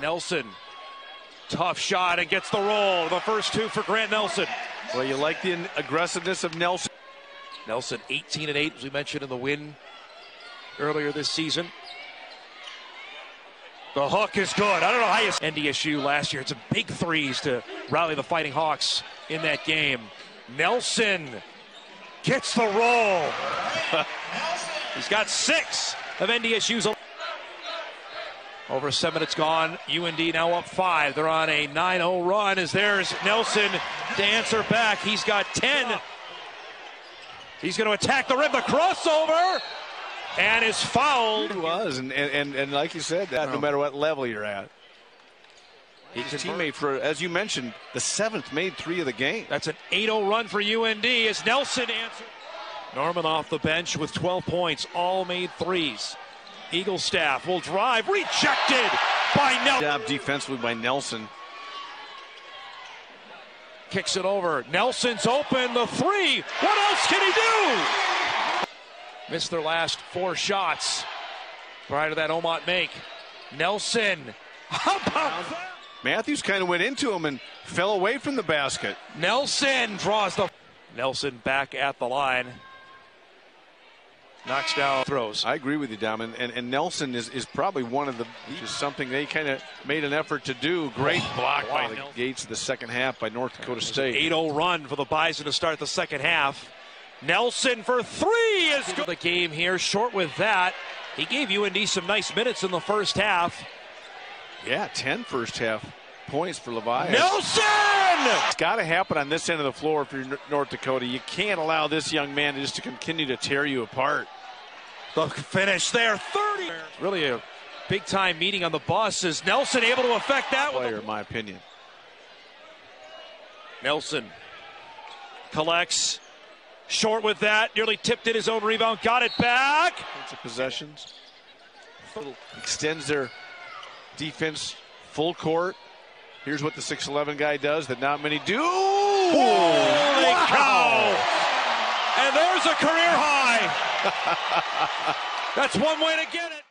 Nelson, tough shot and gets the roll. The first two for Grant Nelson. Well, you like the aggressiveness of Nelson. Nelson 18 and 8, as we mentioned in the win earlier this season. The hook is good. I don't know how you NDSU last year. It's a big threes to rally the Fighting Hawks in that game. Nelson gets the roll. He's got six of NDSU's. Over seven minutes gone. UND now up five. They're on a 9 0 run as there's Nelson to answer back. He's got 10. He's going to attack the rim. The crossover and is fouled. He was, and, and, and like you said, that no oh. matter what level you're at. He's a teammate for, as you mentioned, the seventh made three of the game. That's an 8-0 run for UND as Nelson answered. Norman off the bench with 12 points, all made threes. Eaglestaff will drive, rejected by Nelson. Job defensively by Nelson. Kicks it over. Nelson's open, the three. What else can he do? Missed their last four shots prior to that Omot make. Nelson. How about that? Matthews kind of went into him and fell away from the basket. Nelson draws the. Nelson back at the line knocks down throws. I agree with you, Dom. And, and, and Nelson is, is probably one of the, just something they kind of made an effort to do. Great oh, block wow. by the Gates of the second half by North Dakota State. 8 0 run for the Bison to start the second half. Nelson for three is good. The game here, short with that. He gave UND some nice minutes in the first half. Yeah, 10 first half points for Levi. Nelson! It's got to happen on this end of the floor if you're North Dakota. You can't allow this young man just to continue to tear you apart. The finish there, 30. Really a big time meeting on the bus. Is Nelson able to affect that? Player, in my opinion. Nelson collects short with that, nearly tipped in his own rebound, got it back. Bunch of possessions. Extends their defense full court. Here's what the 6'11 guy does that not many do. Holy wow. cow! And there's a career high. That's one way to get it.